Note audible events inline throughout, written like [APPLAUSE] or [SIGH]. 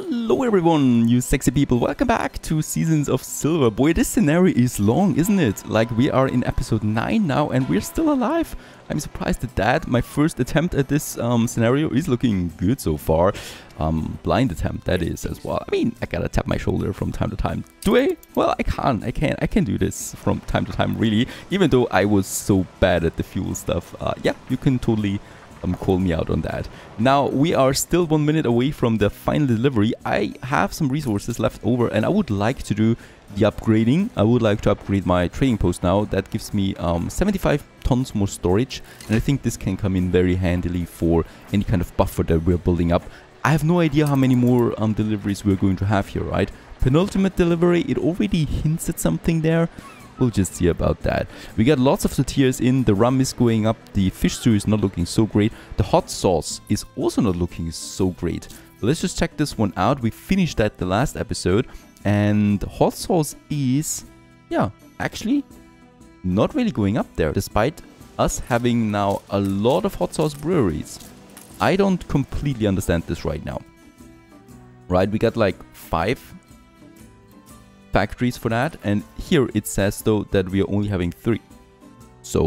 Hello everyone, you sexy people. Welcome back to Seasons of Silver. Boy, this scenario is long, isn't it? Like, we are in episode 9 now and we're still alive. I'm surprised at that. My first attempt at this um, scenario is looking good so far. Um, blind attempt, that is, as well. I mean, I gotta tap my shoulder from time to time. Do I? Well, I can't. I can't. I can do this from time to time, really. Even though I was so bad at the fuel stuff. Uh, yeah, you can totally um, call me out on that. Now, we are still one minute away from the final delivery. I have some resources left over and I would like to do the upgrading. I would like to upgrade my trading post now. That gives me um, 75 tons more storage and I think this can come in very handily for any kind of buffer that we're building up. I have no idea how many more um, deliveries we're going to have here, right? Penultimate delivery, it already hints at something there. We'll just see about that. We got lots of the tortillas in. The rum is going up. The fish stew is not looking so great. The hot sauce is also not looking so great. Let's just check this one out. We finished that the last episode. And hot sauce is, yeah, actually not really going up there. Despite us having now a lot of hot sauce breweries. I don't completely understand this right now. Right, we got like five factories for that. And here it says though that we are only having three. So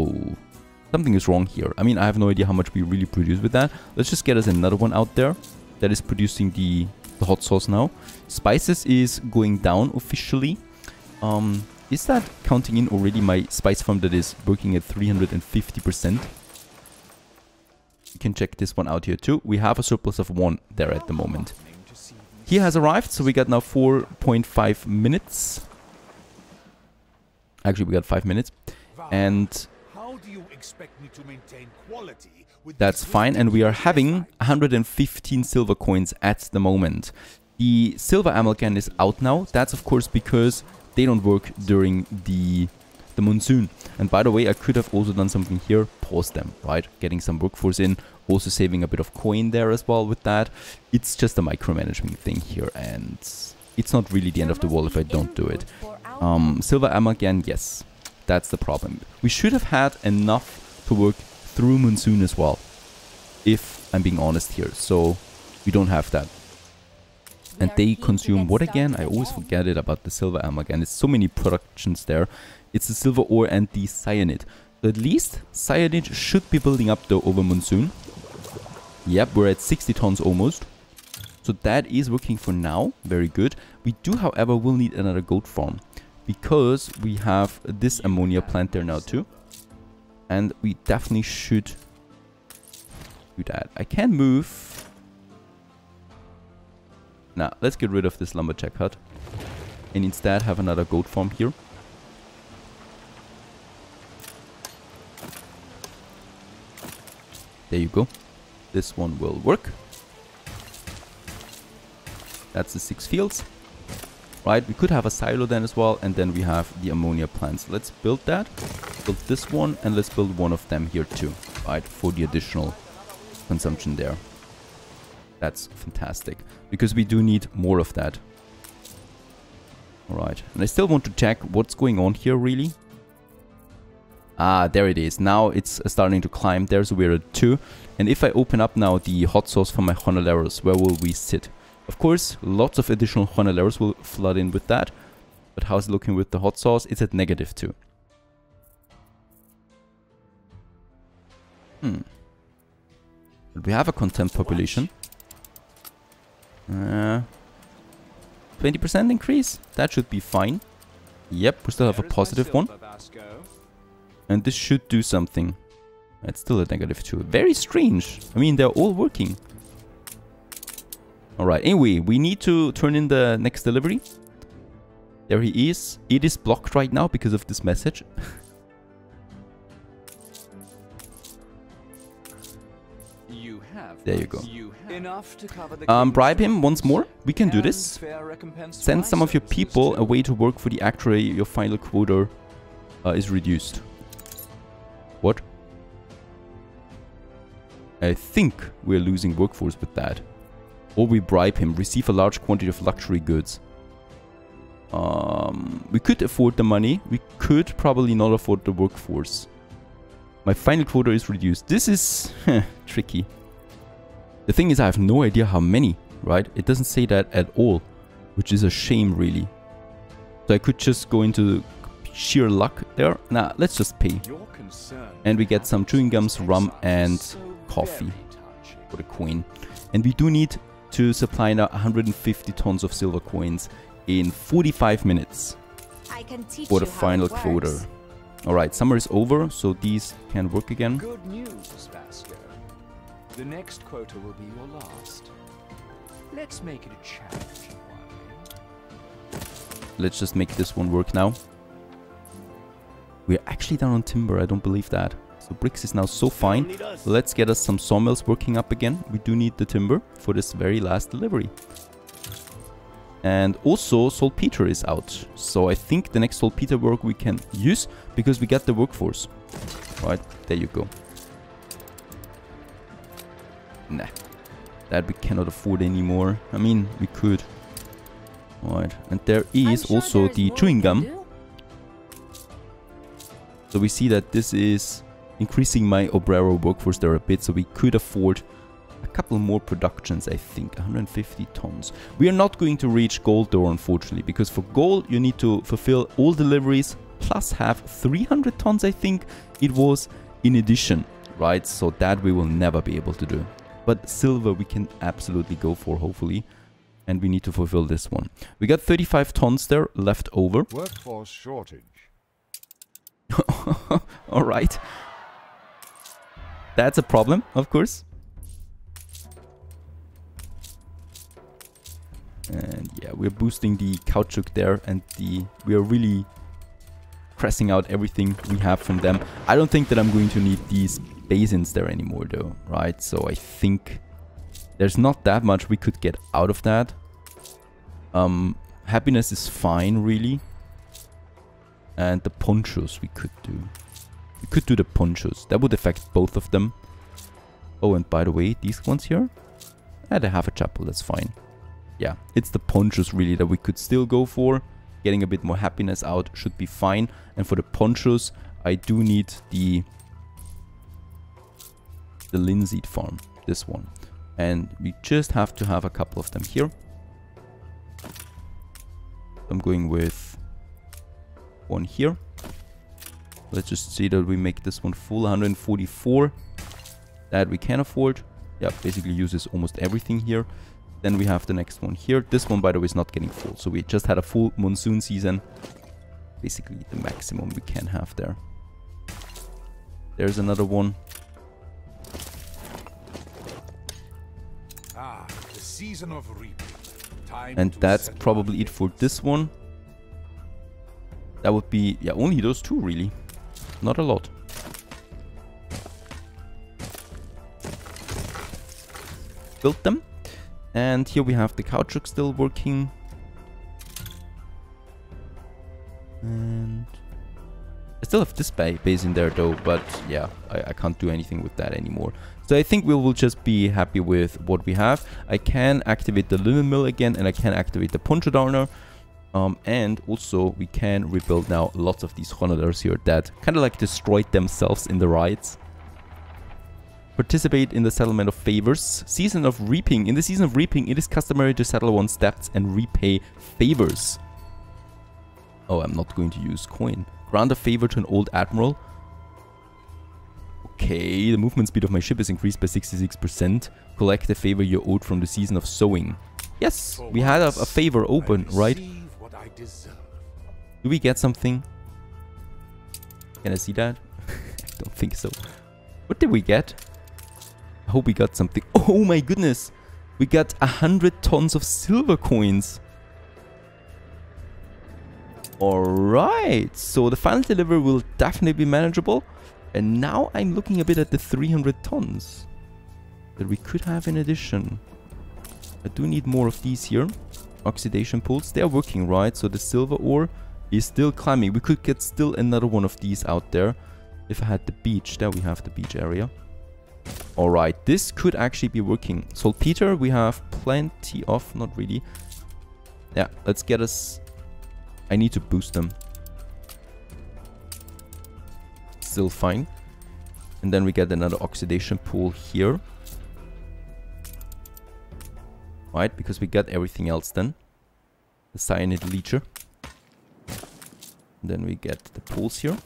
something is wrong here. I mean, I have no idea how much we really produce with that. Let's just get us another one out there that is producing the, the hot sauce now. Spices is going down officially. Um, is that counting in already my spice farm that is working at 350%? You can check this one out here too. We have a surplus of one there at the moment. He has arrived, so we got now 4.5 minutes. Actually, we got 5 minutes. And that's fine. And we are having 115 silver coins at the moment. The silver amalgam is out now. That's of course because they don't work during the the monsoon. And by the way, I could have also done something here, pause them, right? Getting some workforce in, also saving a bit of coin there as well with that. It's just a micromanagement thing here and it's not really the end of the world if I don't do it. Um, silver again? yes, that's the problem. We should have had enough to work through monsoon as well, if I'm being honest here. So we don't have that. And they consume what again? I always forget it about the silver amalgam. There's so many productions there. It's the silver ore and the cyanide. So at least cyanide should be building up though over monsoon. Yep, we're at 60 tons almost. So that is working for now. Very good. We do, however, will need another goat farm. Because we have this ammonia plant there now too. And we definitely should do that. I can move. Now, let's get rid of this lumberjack hut. And instead have another goat farm here. There you go. This one will work. That's the six fields. Right, we could have a silo then as well, and then we have the ammonia plants. Let's build that. Build this one, and let's build one of them here too. Right, for the additional consumption there. That's fantastic. Because we do need more of that. Alright, and I still want to check what's going on here really. Ah, there it is. Now it's starting to climb There's so we're at 2. And if I open up now the hot sauce for my Jornaleros, where will we sit? Of course, lots of additional Jornaleros will flood in with that. But how's it looking with the hot sauce? It's at negative 2. Hmm. We have a contempt population. 20% uh, increase? That should be fine. Yep, we still have a positive one. And this should do something. It's still a negative 2. Very strange. I mean, they're all working. Alright, anyway, we need to turn in the next delivery. There he is. It is blocked right now because of this message. [LAUGHS] you there you go. Um, bribe him once more. We can do this. Send some of your people away to work for the actuary. Your final quota uh, is reduced. What? I think we're losing workforce with that. Or we bribe him, receive a large quantity of luxury goods. Um, we could afford the money. We could probably not afford the workforce. My final quota is reduced. This is [LAUGHS] tricky. The thing is, I have no idea how many right? It doesn't say that at all, which is a shame, really. So I could just go into sheer luck there. Nah, let's just pay. And we get some chewing gums, rum, and coffee for the coin. And we do need to supply now 150 tons of silver coins in 45 minutes for the final quota. Alright, summer is over, so these can work again. Good news, Vasco. The next quota will be your last. Let's make it a challenging one. Let's just make this one work now. We're actually down on timber, I don't believe that. So bricks is now so fine. Let's get us some sawmills working up again. We do need the timber for this very last delivery. And also saltpeter is out. So I think the next saltpeter work we can use because we got the workforce. Right, there you go. Nah, that we cannot afford anymore. I mean, we could. Alright, and there is sure also the chewing gum. So we see that this is increasing my obrero workforce there a bit, so we could afford a couple more productions, I think, 150 tons. We are not going to reach gold though, unfortunately, because for gold you need to fulfill all deliveries plus have 300 tons, I think it was, in addition, right? So that we will never be able to do. But silver we can absolutely go for, hopefully. And we need to fulfill this one. We got 35 tons there left over. Workforce shortage. [LAUGHS] All right. That's a problem, of course. And yeah, we're boosting the caoutchouc there and the we are really pressing out everything we have from them. I don't think that I'm going to need these basins there anymore though, right? So I think there's not that much we could get out of that. Um, happiness is fine, really. And the ponchos we could do. We could do the ponchos. That would affect both of them. Oh, and by the way, these ones here? Yeah, they have a chapel, that's fine. Yeah, it's the ponchos really that we could still go for. Getting a bit more happiness out should be fine. And for the ponchos, I do need the the linseed farm, this one. And we just have to have a couple of them here. I'm going with one here. Let's just see that we make this one full 144. That we can afford. Yeah, basically uses almost everything here. Then we have the next one here. This one, by the way, is not getting full. So we just had a full monsoon season. Basically the maximum we can have there. There's another one. Ah, the season of reaping. Time and that's probably it for this one. That would be, yeah, only those two really. Not a lot. Built them. And here we have the caoutchouc still working. And I still have this base in there though, but yeah, I, I can't do anything with that anymore. So I think we will just be happy with what we have. I can activate the linen mill again and I can activate the poncho darner. Um, and also we can rebuild now lots of these Jonadars here that kind of like destroyed themselves in the riots. Participate in the settlement of favors. Season of reaping. In the season of reaping, it is customary to settle one's debts and repay favors. Oh, I'm not going to use coin. Grant a favor to an old admiral. Okay, the movement speed of my ship is increased by 66%. Collect the favor you owed from the season of sowing. Yes, we had a, a favor open, right? Do we get something? Can I see that? I [LAUGHS] don't think so. What did we get? I hope we got something. [LAUGHS] Oh my goodness! We got a hundred tons of silver coins. Alright, so the final delivery will definitely be manageable. And now I'm looking a bit at the 300 tons that we could have in addition. I do need more of these here. Oxidation pools, they're working right, so the silver ore is still climbing. We could get still another one of these out there if I had the beach. There we have the beach area. Alright, this could actually be working. Saltpeter we have plenty of, not really. Yeah, let's get us... I need to boost them. Still fine. And then we get another oxidation pool here. Right, because we got everything else then. The cyanide leacher. Then we get the pools here.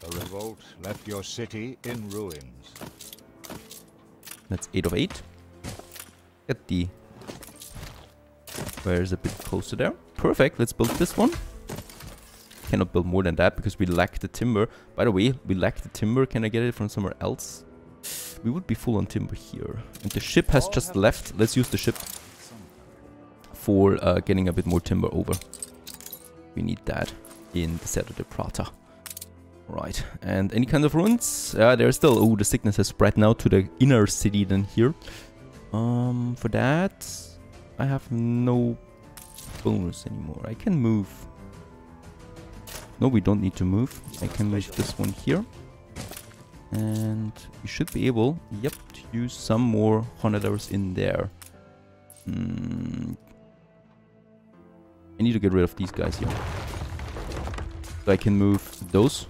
The revolt left your city in ruins. That's 8 of 8. Get the... Where's a bit closer there? Perfect, let's build this one. Cannot build more than that because we lack the timber. By the way, we lack the timber. Can I get it from somewhere else? We would be full on timber here. And the ship has just left. Let's use the ship for uh, getting a bit more timber over. We need that in the Cerro de Prata. Right, and any kind of ruins? Uh, there's still... Oh, the sickness has spread now to the inner city than here. Um, for that, I have no bonus anymore. I can move. No, we don't need to move. I can move this one here. And we should be able, yep, to use some more honoraries in there. Hmm. I need to get rid of these guys here. So I can move those.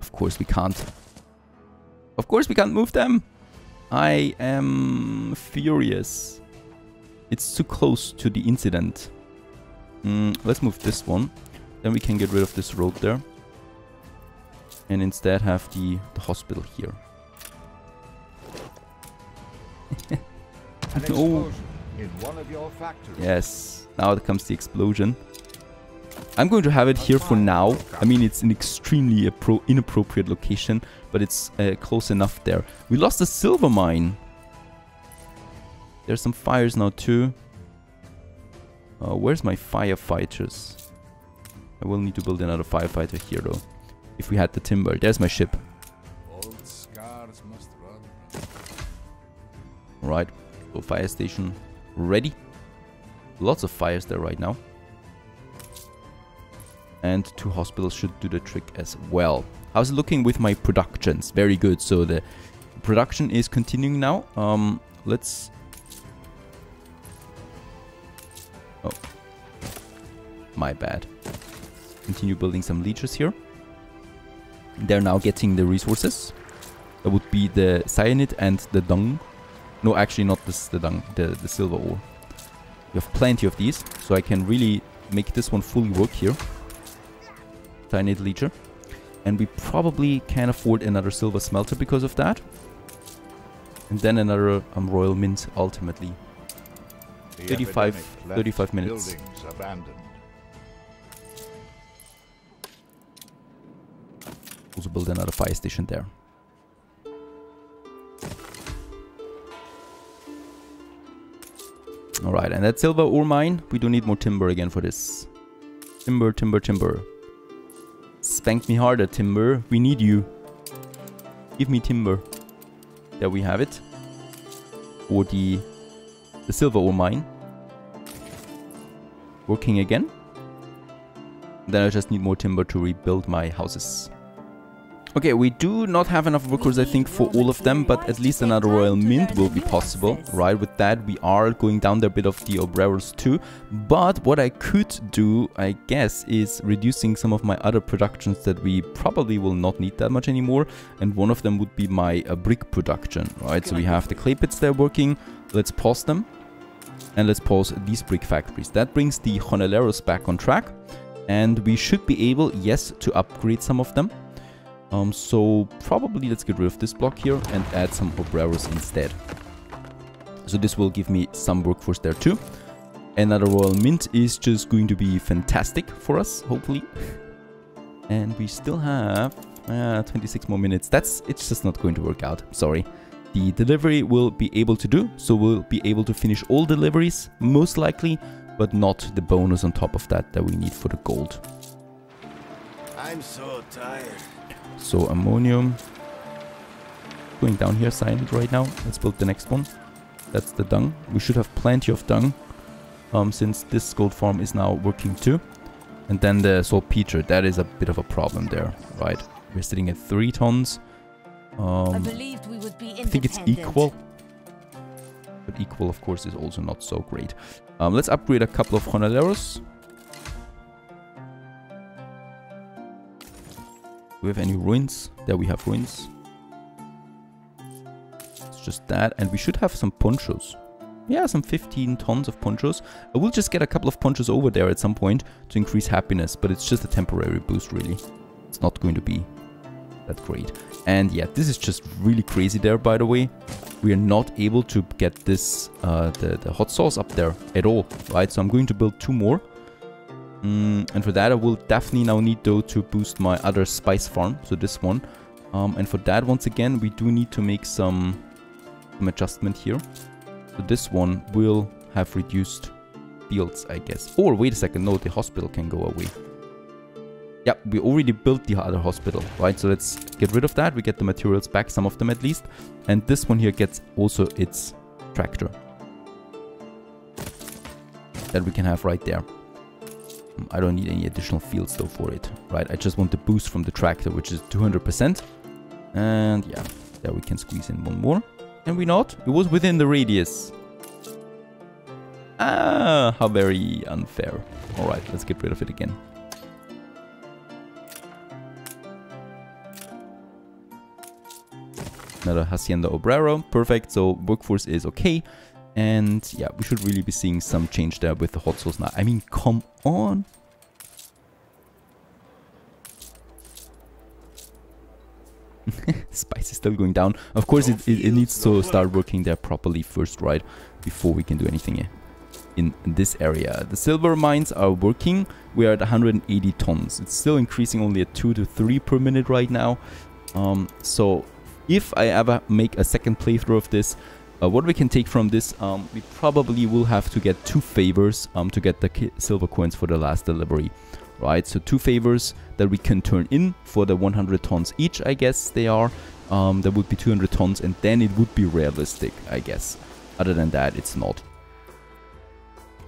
Of course we can't. Of course we can't move them. I am furious. It's too close to the incident. Mm, let's move this one. Then we can get rid of this road there. And instead have the, the hospital here. An No. [LAUGHS] explosion in one of your factories. Yes, now it comes the explosion. I'm going to have it here for now. I mean, it's an extremely inappropriate location, but it's uh, close enough there. We lost a silver mine. There's some fires now too. Uh, where's my firefighters? I will need to build another firefighter here though. If we had the timber. There's my ship. Old scars must run. Right, so fire station ready. Lots of fires there right now. And two hospitals should do the trick as well. How's it looking with my productions? Very good. So the production is continuing now. Um, let's... Oh. My bad. Continue building some leeches here. They're now getting the resources. That would be the cyanide and the dung. No, actually not this, the dung, the, the silver ore. We have plenty of these, so I can really make this one fully work here. Cyanide leacher. And we probably can afford another silver smelter because of that. And then another um, royal mint ultimately. The 35 35 minutes. Buildings abandoned. Also build another fire station there. Alright, and that silver ore mine, we don't need more timber again for this. Timber, timber, timber. Spank me harder, timber. We need you. Give me timber. There we have it. For the, the silver ore mine. Working again. Then I just need more timber to rebuild my houses. Okay, we do not have enough workers, I think, for all of them, but at least another royal mint will be possible, right? With that, we are going down there a bit of the obreros too. But what I could do, I guess, is reducing some of my other productions that we probably will not need that much anymore. And one of them would be my uh, brick production, right? So we have the clay pits there working. Let's pause them. And let's pause these brick factories. That brings the Jornaleros back on track. And we should be able, yes, to upgrade some of them. Um, so probably let's get rid of this block here and add some obreros instead. So this will give me some workforce there too. Another royal mint is just going to be fantastic for us, hopefully. [LAUGHS] And we still have uh, 26 more minutes. That's It's just not going to work out, sorry. The delivery will be able to do, so we'll be able to finish all deliveries, most likely, but not the bonus on top of that that we need for the gold. I'm so tired. So ammonium. Going down here, silent right now. Let's build the next one. That's the dung. We should have plenty of dung. Um, since this goat farm is now working too. And then the saltpeter, that is a bit of a problem there, right? We're sitting at 3 tons. I Um, believed we would be I think it's equal. But equal, of course, is also not so great. Um, let's upgrade a couple of Jornaleros. We have any ruins? There we have ruins. Let's just that. And we should have some ponchos. Yeah, some 15 tons of ponchos. I will just get a couple of ponchos over there at some point to increase happiness, but it's just a temporary boost, really. It's not going to be that great. And yeah, this is just really crazy there, by the way. We are not able to get this, uh, the, the hot sauce up there at all, right? So I'm going to build two more. Mm, and for that, I will definitely now need, though, to boost my other spice farm. So this one. Um, and for that, once again, we do need to make some, some adjustment here. So this one will have reduced fields, I guess. Or wait a second, no, the hospital can go away. Yeah, we already built the other hospital, right? So let's get rid of that. We get the materials back, some of them at least. And this one here gets also its tractor. That we can have right there. I don't need any additional fields though for it, right? I just want the boost from the tractor, which is 200%. And yeah, there we can squeeze in one more. Can we not? It was within the radius. Ah, how very unfair. Alright, let's get rid of it again. Another Hacienda Obrero. Perfect. So workforce is okay. And yeah, we should really be seeing some change there with the hot sauce now. I mean, come on. [LAUGHS] Spice is still going down. Of course, it, it, it, needs to start working there properly first, right? Before we can do anything in this area. The silver mines are working. We are at 180 tons. It's still increasing only at 2 to 3 per minute right now. Um, so if I ever make a second playthrough of this, uh, what we can take from this, um, we probably will have to get two favors um, to get the silver coins for the last delivery, right? So two favors that we can turn in for the 100 tons each, I guess they are. Um, that would be 200 tons and then it would be realistic, I guess. Other than that, it's not.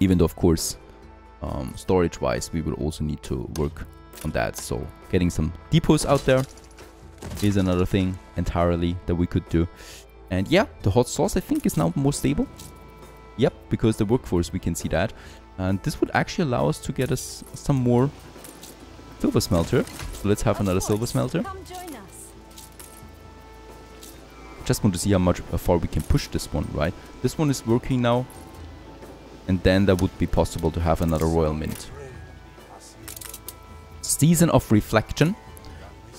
Even though, of course, um, storage-wise, we will also need to work on that. So getting some depots out there is another thing entirely that we could do. And yeah, the hot sauce I think is now more stable. Yep, because the workforce we can see that. And this would actually allow us to get us some more silver smelter. So let's have another silver smelter. Just want to see how much how far we can push this one, right? This one is working now. And then that would be possible to have another royal mint. Season of Reflection.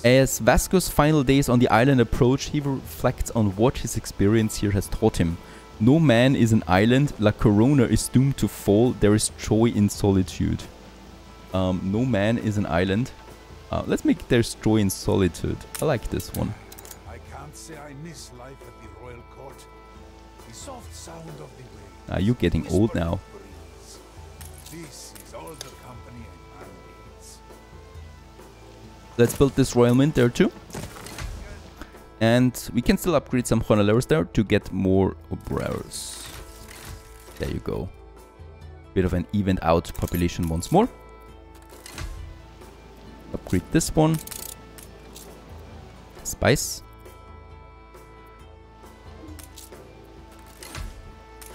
As Vasco's final days on the island approach, he reflects on what his experience here has taught him. No man is an island, La Corona is doomed to fall, there is joy in solitude. Um, no man is an island. Uh, let's make there's joy in solitude. I like this one. I can't say I miss life at the royal court. The soft sound of the. Ah, you're getting old now. Let's build this Royal Mint there too. And we can still upgrade some Jornaleros there to get more Obreros. There you go. Bit of an evened out population once more. Upgrade this one. Spice.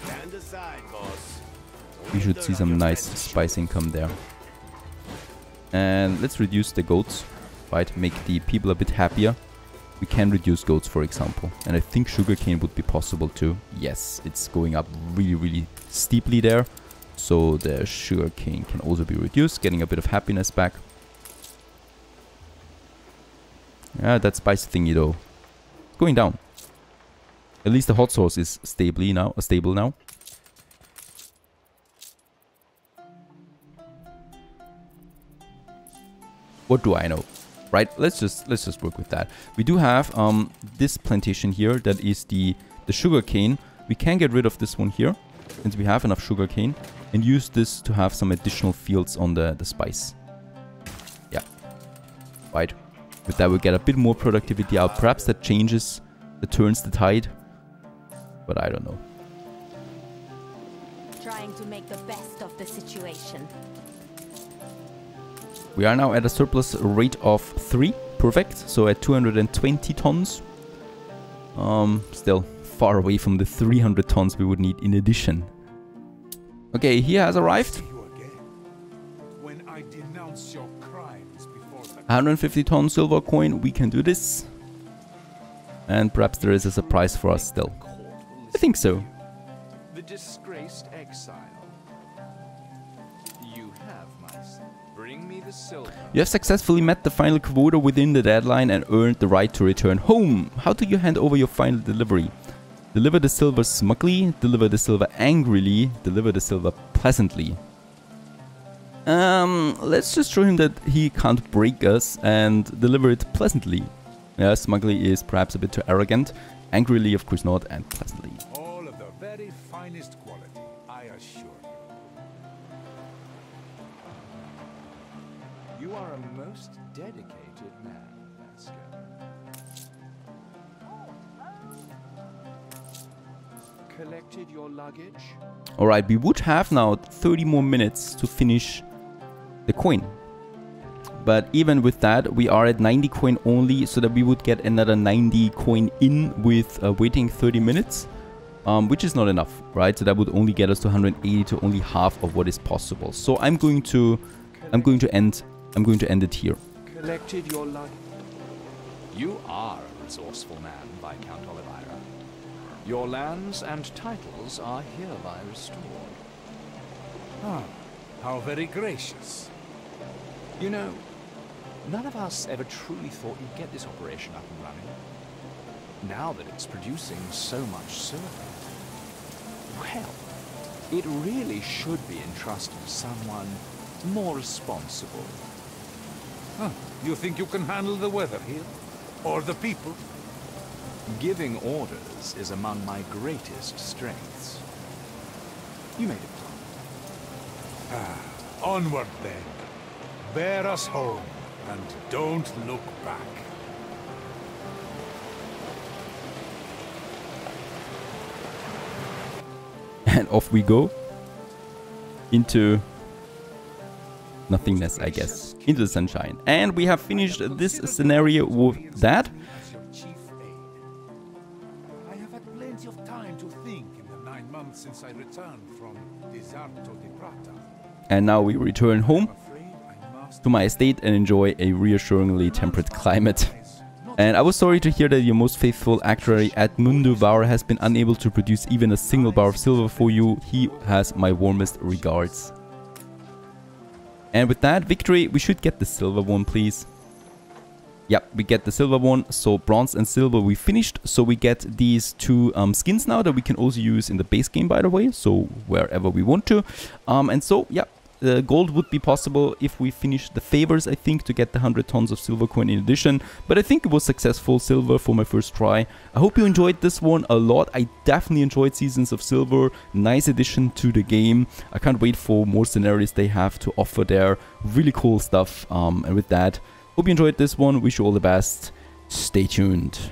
Stand aside, boss. We should see some nice spice income there. And let's reduce the goats right? Make the people a bit happier. We can reduce goats, for example. And I think sugarcane would be possible too. Yes, it's going up really, really steeply there. So the sugarcane can also be reduced, getting a bit of happiness back. Yeah, that spice thingy though. Going down. At least the hot sauce is stably now, uh, stable now. What do I know? Right? Let's just let's just work with that. We do have um, this plantation here that is the the sugar cane. We can get rid of this one here since we have enough sugar cane and use this to have some additional fields on the the spice. Yeah, right. With that, we get a bit more productivity out. Perhaps that changes, that turns the tide, but I don't know. Trying to make the best of the situation. We are now at a surplus rate of 3. Perfect. So at 220 tons. Um, still far away from the 300 tons we would need in addition. Okay, he has arrived. 150 ton silver coin, we can do this. And perhaps there is a surprise for us still. I think so. You have successfully met the final quota within the deadline and earned the right to return home. How do you hand over your final delivery? Deliver the silver smugly, deliver the silver angrily, deliver the silver pleasantly. Um, let's just show him that he can't break us and deliver it pleasantly. Yeah, smugly is perhaps a bit too arrogant. Angrily, of course not, and pleasantly. Are a most dedicated man, Vasco. Collected your luggage? Alright, we would have now 30 more minutes to finish the coin. But even with that, we are at 90 coin only, so that we would get another 90 coin in with uh, waiting 30 minutes, um, which is not enough, right? So that would only get us to 180 to only half of what is possible. So I'm going to, I'm going to end, I'm going to end it here. Collected your luggage? You are a resourceful man, Viscount Oliveira. Your lands and titles are hereby restored. Ah, how very gracious. You know, none of us ever truly thought you'd get this operation up and running. Now that it's producing so much silver, well, it really should be entrusted to someone more responsible. Huh, you think you can handle the weather here? Or the people? Giving orders is among my greatest strengths. You made it Ah, onward then. Bear us home, and don't look back. And off we go. Into nothingness, I guess. Into the sunshine. And we have finished this scenario with that. As your chief aide. I have had plenty of time to think in the nine months since I returned from Deserto di Prata. And now we return home I'm afraid I must to my estate and enjoy a reassuringly temperate climate. And I was sorry to hear that your most faithful actuary Edmundo Bauer has been unable to produce even a single bar of silver for you. He has my warmest regards. And with that victory, we should get the silver one, please. Yep, we get the silver one. So bronze and silver we finished. So we get these two um, skins now that we can also use in the base game, by the way. So wherever we want to. Um, and so, yeah, the gold would be possible if we finish the favors, I think, to get the 100 tons of silver coin in addition. But I think it was successful silver for my first try. I hope you enjoyed this one a lot. I definitely enjoyed Seasons of Silver. Nice addition to the game. I can't wait for more scenarios they have to offer there. Really cool stuff. Um, and with that, hope you enjoyed this one. Wish you all the best. Stay tuned.